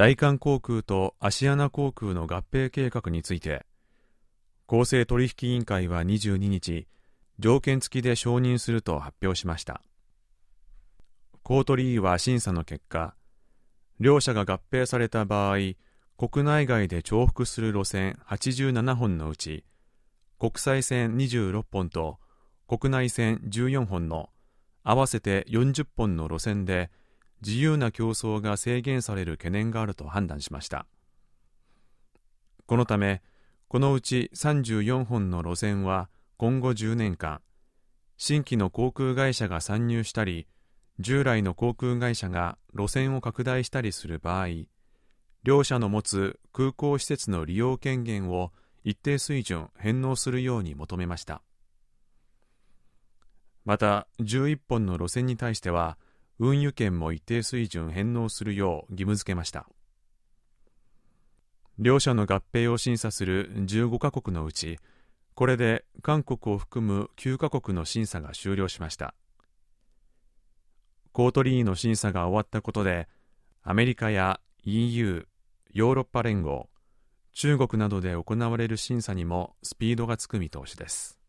大韓航空とアシアナ航空の合併計画について公正取引委員会は22日条件付きで承認すると発表しました。コートリーは審査の結果両社が合併された場合国内外で重複する路線87本のうち国際線26本と国内線14本の合わせて40本の路線で自由な競争が制限される懸念があると判断しました。このためこのうち34本の路線は今後10年間新規の航空会社が参入したり従来の航空会社が路線を拡大したりする場合両社の持つ空港施設の利用権限を一定水準返納するように求めました。また11本の路線に対しては運輸権も一定水準返納するよう義務付けました。両社の合併を審査する15カ国のうちこれで韓国を含む9カ国の審査が終了しました。コートリーの審査が終わったことでアメリカや EU ヨーロッパ連合中国などで行われる審査にもスピードがつく見通しです。